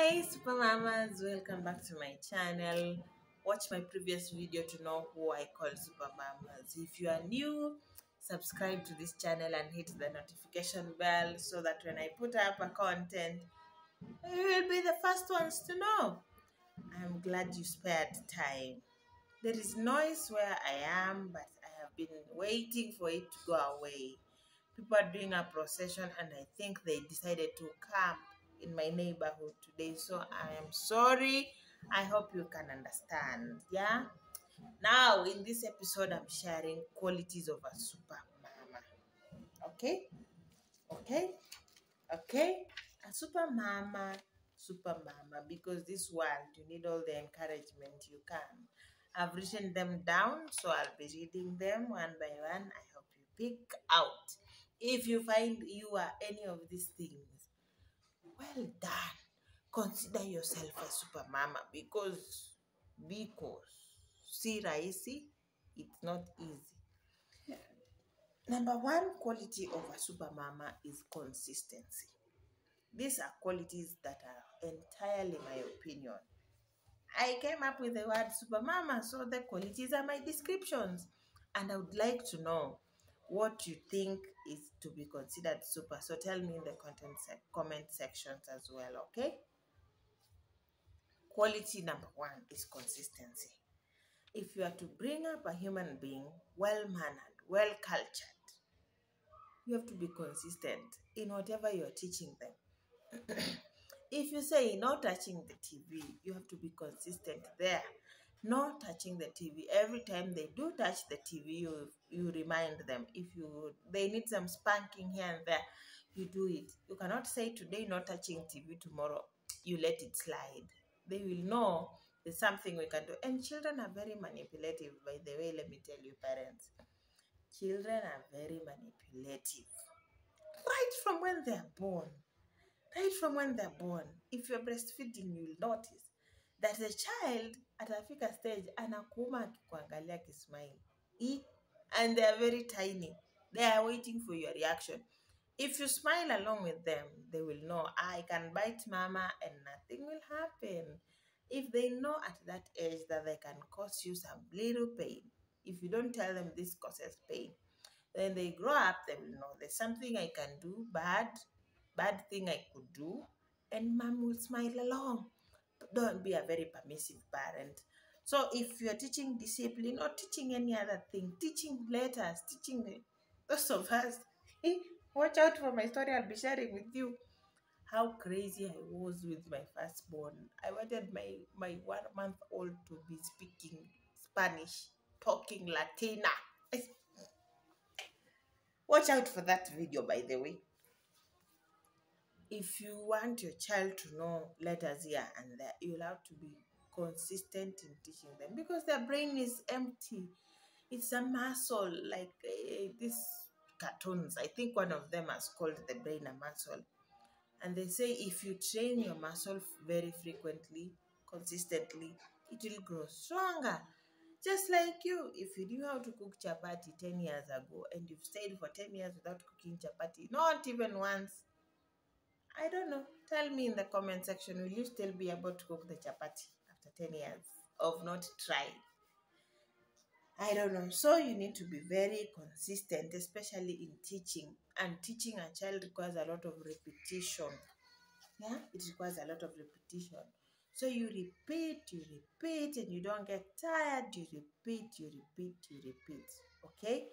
Hi, Super Mamas. Welcome back to my channel. Watch my previous video to know who I call Super Mamas. If you are new, subscribe to this channel and hit the notification bell so that when I put up a content, you will be the first ones to know. I'm glad you spared time. There is noise where I am, but I have been waiting for it to go away. People are doing a procession, and I think they decided to camp in my neighborhood today. So I am sorry. I hope you can understand. Yeah. Now, in this episode, I'm sharing qualities of a super mama. Okay? Okay? Okay? A super mama, super mama, because this world, you need all the encouragement you can. I've written them down, so I'll be reading them one by one. I hope you pick out. If you find you are any of these things, well done. Consider yourself a super mama because because si rahisi, it's not easy. Yeah. Number one quality of a super mama is consistency. These are qualities that are entirely my opinion. I came up with the word super mama, so the qualities are my descriptions. And I would like to know what you think is to be considered super. So tell me in the content sec- comment sections as well, okay? Quality number one is consistency. If you are to bring up a human being well mannered, well cultured, you have to be consistent in whatever you're teaching them. if you say no touching the TV, you have to be consistent there. No touching the TV. Every time they do touch the TV, you you remind them. If you they need some spanking here and there, you do it. You cannot say today no touching TV, tomorrow you let it slide. They will know there's something we can do. And children are very manipulative, by the way, let me tell you, parents. Children are very manipulative. Right from when they're born. Right from when they're born. If you're breastfeeding, you'll notice that the child atafika stage anakuuma akikuangalia akismile. And they are very tiny. They are waiting for your reaction. If you smile along with them, they will know I can bite mama and nothing will happen. If they know at that age that they can cause you some little pain, if you don't tell them this causes pain, then they grow up, they will know there's something I can do bad, bad thing I could do, and mom will smile along. Don't be a very permissive parent. So if you're teaching discipline or teaching any other thing, teaching letters, teaching those of us, eh, watch out for my story I'll be sharing with you. How crazy I was with my firstborn. I wanted my, my one month old to be speaking Spanish, talking Latina. Watch out for that video, by the way. If you want your child to know letters here and there, you'll have to be consistent in teaching them because their brain is empty. It's a muscle, like uh, these cartoons. I think one of them has called the brain a muscle. And they say if you train your muscle very frequently, consistently, it will grow stronger. Just like you, if you knew how to cook chapati 10 years ago and you've stayed for 10 years without cooking chapati, not even once, I don't know. Tell me in the comment section, will you still be able to cook the chapati 10 years of not trying? I don't know. So you need to be very consistent, especially in teaching. And teaching a child requires a lot of repetition. Yeah, it requires a lot of repetition. So you repeat, you repeat, and you don't get tired. You repeat, you repeat, you repeat. Okay?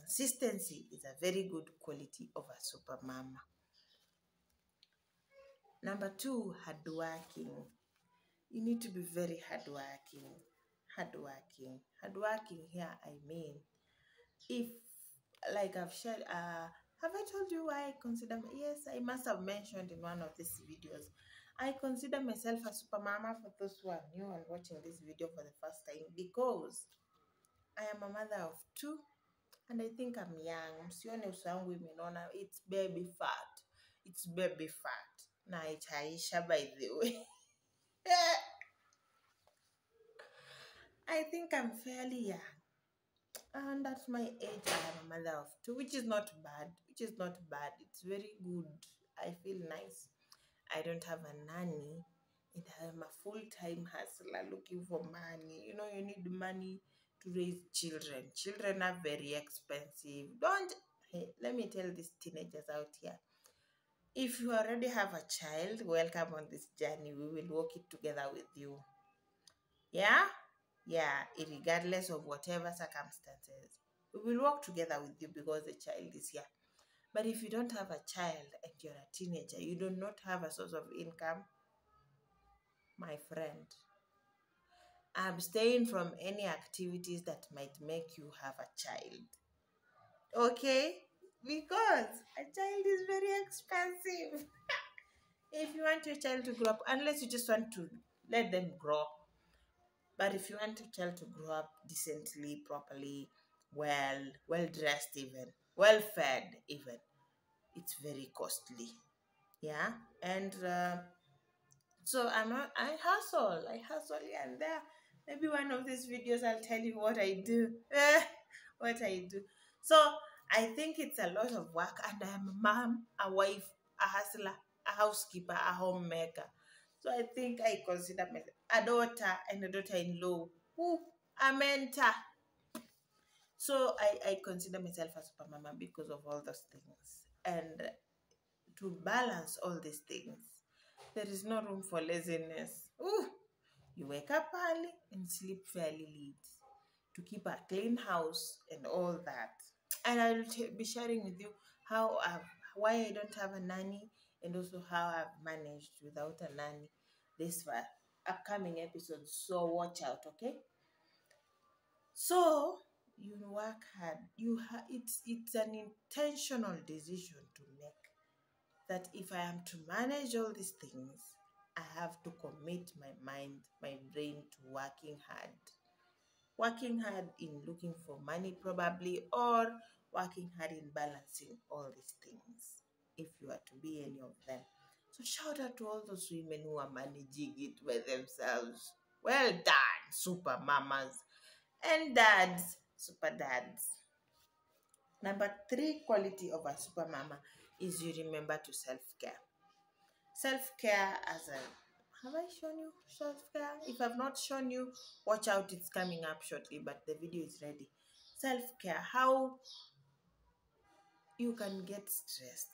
Consistency is a very good quality of a super mama. Number two, hardworking. You need to be very hardworking. Hardworking. Hardworking here, I mean, if, like I've shared, uh, have I told you why I consider, yes, I must have mentioned in one of these videos. I consider myself a super mama for those who are new and watching this video for the first time because I am a mother of two and I think I'm young. Msione uso wangu imenona. It's baby fat. It's baby fat. Na itaisha by the way. I think I'm fairly young. And at my age, I am a mother of two, which is not bad. Which is not bad. It's very good. I feel nice. I don't have a nanny. and I'm a full time hustler looking for money. You know, you need money to raise children. Children are very expensive. Don't, hey, let me tell these teenagers out here. If you already have a child, welcome on this journey. We will walk it together with you. Yeah? Yeah, regardless of whatever circumstances. We will walk together with you because the child is here. But if you don't have a child and you're a teenager, you do not have a source of income, my friend, abstain from any activities that might make you have a child. Okay? Because a child is very expensive. if you want your child to grow up, unless you just want to let them grow. But if you want your child to grow up decently, properly, well, well dressed, even well fed, even, it's very costly. Yeah, and uh, so I'm a, I hustle, I hustle here and there. Maybe one of these videos I'll tell you what I do, what I do. So I think it's a lot of work, and I'm a mom, a wife, a hustler, a housekeeper, a homemaker. So I think I consider myself a daughter and a daughter-in-law, who a mentor. So I, I consider myself a super mama because of all those things. And to balance all these things, there is no room for laziness. Ooh, you wake up early and sleep fairly late to keep a clean house and all that. And I will t- be sharing with you how why I don't have a nanny and also how I've managed without a nanny this far. upcoming episodes. So watch out, okay? So you work hard. You ha- it's it's an intentional decision to make that if I am to manage all these things, I have to commit my mind, my brain to working hard. Working hard in looking for money, probably, or working hard in balancing all these things, if you are to be any of them. So, shout out to all those women who are managing it by themselves. Well done, super mamas and dads, super dads. Number three quality of a super mama is you remember to self care. Self care as a have I shown you self care? If I've not shown you, watch out, it's coming up shortly, but the video is ready. Self care, how you can get stressed.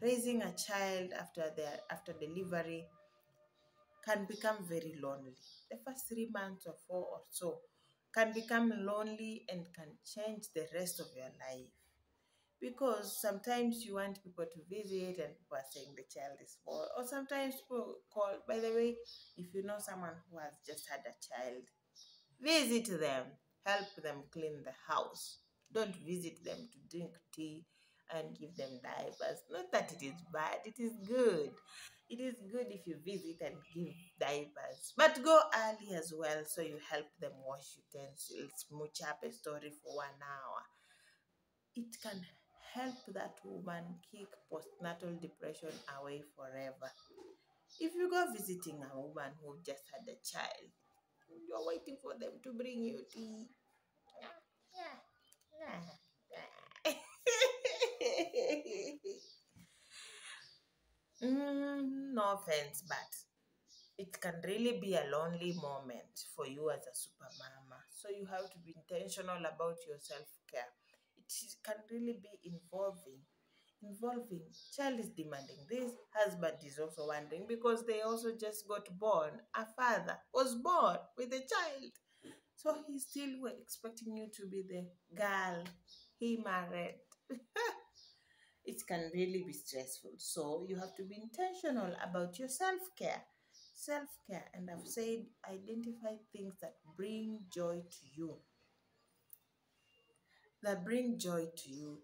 Raising a child after their after delivery can become very lonely. The first three months or four or so can become lonely and can change the rest of your life because sometimes you want people to visit and people are saying the child is small or sometimes people call by the way if you know someone who has just had a child visit them help them clean the house don't visit them to drink tea and give them diapers not that it is bad it is good it is good if you visit and give diapers but go early as well so you help them wash utensils smooch up a story for one hour it can help that woman kick postnatal depression away forever. If you go visiting a woman who just had a child, you're waiting for them to bring you tea. No offense, but it can really be a lonely moment for you as a super mama. So you have to be intentional about your self care it can really be involving involving. Child is demanding this husband is also wondering because they also just got born. A father was born with a child. So he's still expecting you to be the girl he married it can really be stressful so you have to be intentional about your self-care self-care and i've said identify things that bring joy to you that bring joy to you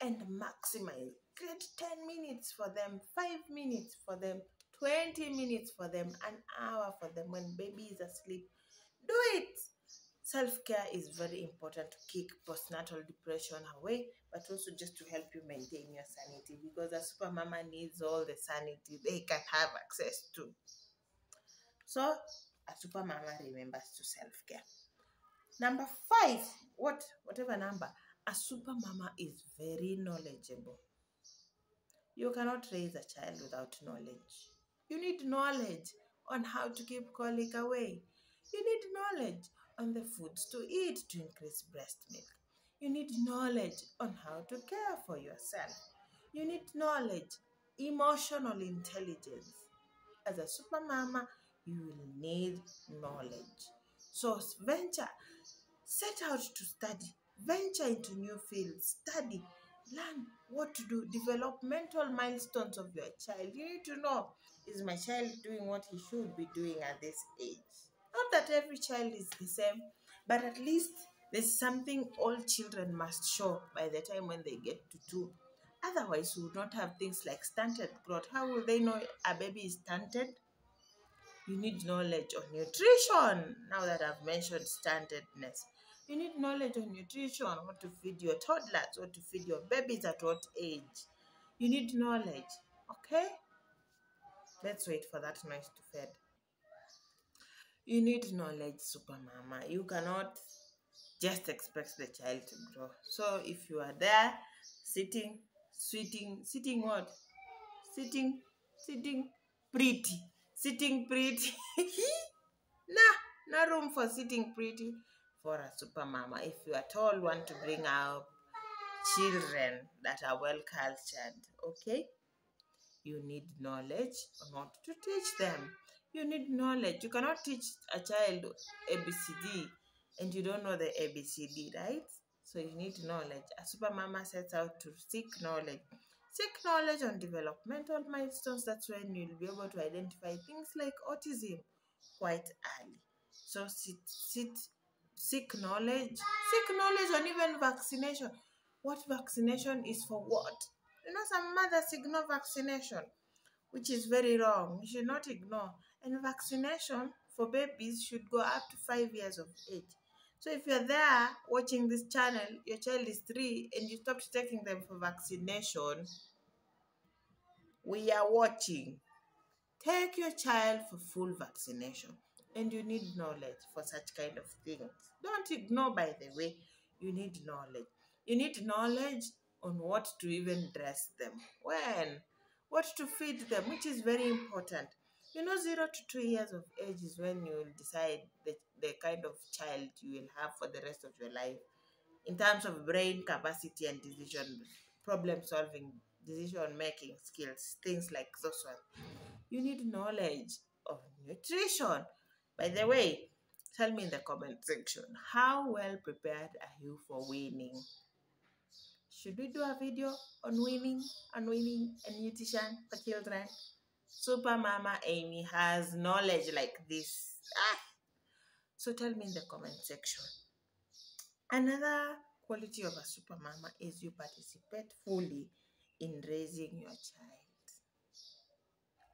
and maximize. Create 10 minutes for them, 5 minutes for them, 20 minutes for them, an hour for them when baby is asleep. Do it. Self care is very important to kick postnatal depression away, but also just to help you maintain your sanity because a super mama needs all the sanity they can have access to. So, a super mama remembers to self care. Number five, what whatever number, a super mama is very knowledgeable. You cannot raise a child without knowledge. You need knowledge on how to keep colic away. You need knowledge on the foods to eat to increase breast milk. You need knowledge on how to care for yourself. You need knowledge, emotional intelligence. As a super mama, you will need knowledge. So venture, set out to study, venture into new fields, study, learn what to do, developmental milestones of your child. You need to know is my child doing what he should be doing at this age? Not that every child is the same, but at least there's something all children must show by the time when they get to two. Otherwise, we would not have things like stunted growth. How will they know a baby is stunted? You need knowledge on nutrition. Now that I've mentioned stuntedness, you need knowledge on nutrition, what to feed your toddlers, what to feed your babies at what age. You need knowledge, okay? Let's wait for that noise to fade. You need knowledge, super mama. You cannot just expect the child to grow. So if you are there, sitting, sitting, sitting what? Sitting, sitting pretty, sitting pretty. nah, no room for sitting pretty for a super mama. If you at all want to bring up children that are well cultured, okay? You need knowledge on what to teach them. You need knowledge. You cannot teach a child ABCD and you don't know the ABCD, right? So you need knowledge. A super mama sets out to seek knowledge. Seek knowledge on developmental milestones. That's when you'll be able to identify things like autism quite early. So sit, sit, seek knowledge. Seek knowledge on even vaccination. What vaccination is for what? You know, some mothers ignore vaccination, which is very wrong. You should not ignore. And vaccination for babies should go up to five years of age. So if you're there watching this channel, your child is three, and you stopped taking them for vaccination, we are watching. Take your child for full vaccination, and you need knowledge for such kind of things. Don't ignore, by the way, you need knowledge. You need knowledge on what to even dress them, when, what to feed them, which is very important. You know, zero to two years of age is when you will decide the, the kind of child you will have for the rest of your life in terms of brain capacity and decision, problem solving, decision making skills, things like those ones. You need knowledge of nutrition. By the way, tell me in the comment section how well prepared are you for winning? Should we do a video on winning, and winning and nutrition for children? Super Mama Aimee has knowledge like this. Ah. So tell me in the comment section. Another quality of a super mama is you participate fully in raising your child.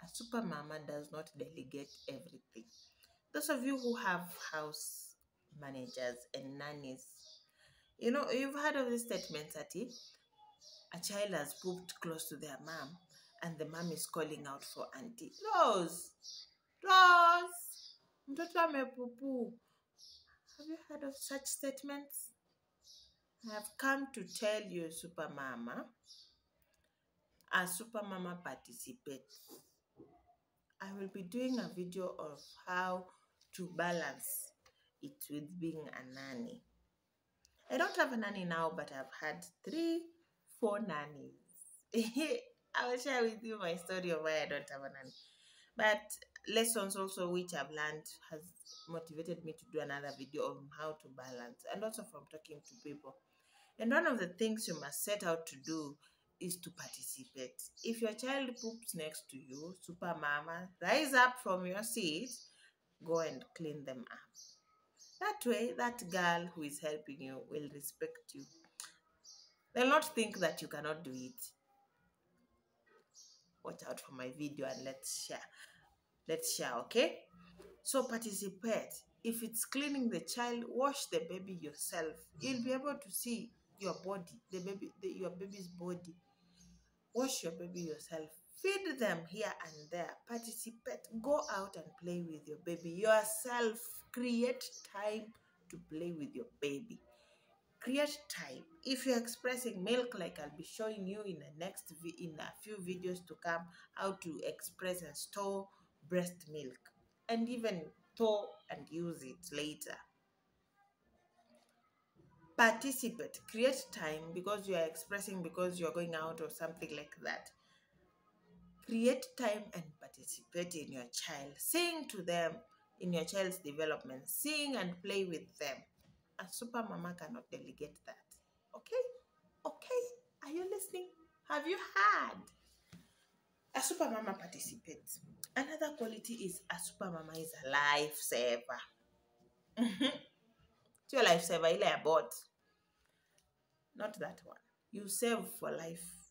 A super mama does not delegate everything. Those of you who have house managers and nannies, you know, you've heard of the statement, Ati. A child has pooped close to their mom and the mom is calling out for auntie. Rose, Rose, mtoto amepupu. Have you heard of such statements? I have come to tell you, Super Mama, as Super Mama participates, I will be doing a video of how to balance it with being a nanny. I don't have a nanny now, but I've had three, four nannies. I will share with you my story of why I don't have a nanny. But lessons also which I've learned has motivated me to do another video on how to balance and also from talking to people. And one of the things you must set out to do is to participate. If your child poops next to you, super mama, rise up from your seat, go and clean them up. That way, that girl who is helping you will respect you. They'll not think that you cannot do it. Watch out for my video and let's share. Let's share, okay? So participate. If it's cleaning the child, wash the baby yourself. You'll be able to see your body, the baby, the, your baby's body. Wash your baby yourself. Feed them here and there. Participate. Go out and play with your baby yourself. Create time to play with your baby. Create time. If you're expressing milk, like I'll be showing you in the next in a few videos to come, how to express and store breast milk. and even store and use it later. Participate, create time because you are expressing because you are going out or something like that. Create time and participate in your child. Sing to them in your child's development. Sing and play with them. A super mama cannot delegate that. Okay? Okay? Are you listening? Have you heard? A super mama participates. Another quality is a super mama is a lifesaver. Mhm. Sio lifesaver ile ya. Not that one. You save for life.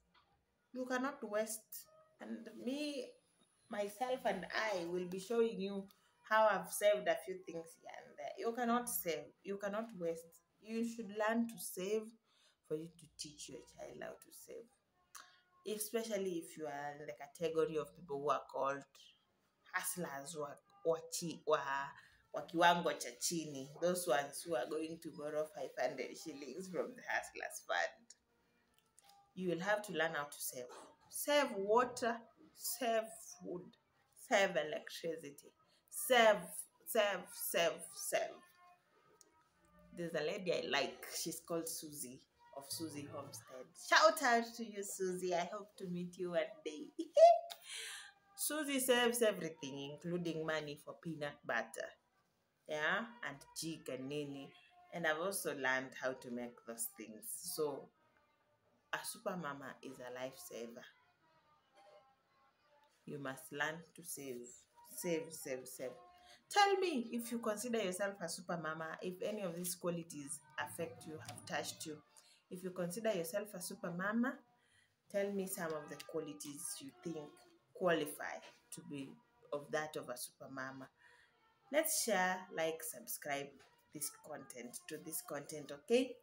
You cannot waste. And me, myself, and I will be showing you how I've saved a few things here. You cannot save. You cannot waste. You should learn to save for you to teach your child how to save. Especially if you are in the category of people who are called hustlers wa, cha chini. Those ones who are going to borrow 500 shillings from the hustlers fund. You will have to learn how to save. Save water, save food, save electricity, save, save, save, save. There's a lady I like. She's called Susie of Susie Homestead. Shout out to you, Susie. I hope to meet you one day. Susie saves everything, including money for peanut butter. Yeah, and jig and nini. And I've also learned how to make those things. So, a super mama is a lifesaver. You must learn to save. Save, save, save. Tell me if you consider yourself a super mama, if any of these qualities affect you, have touched you. If you consider yourself a super mama, tell me some of the qualities you think qualify to be of that of a super mama. Let's share, like, subscribe this content to this content, okay?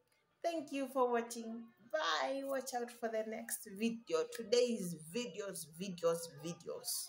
Thank you for watching. Bye. Watch out for the next video. Today's videos, videos, videos.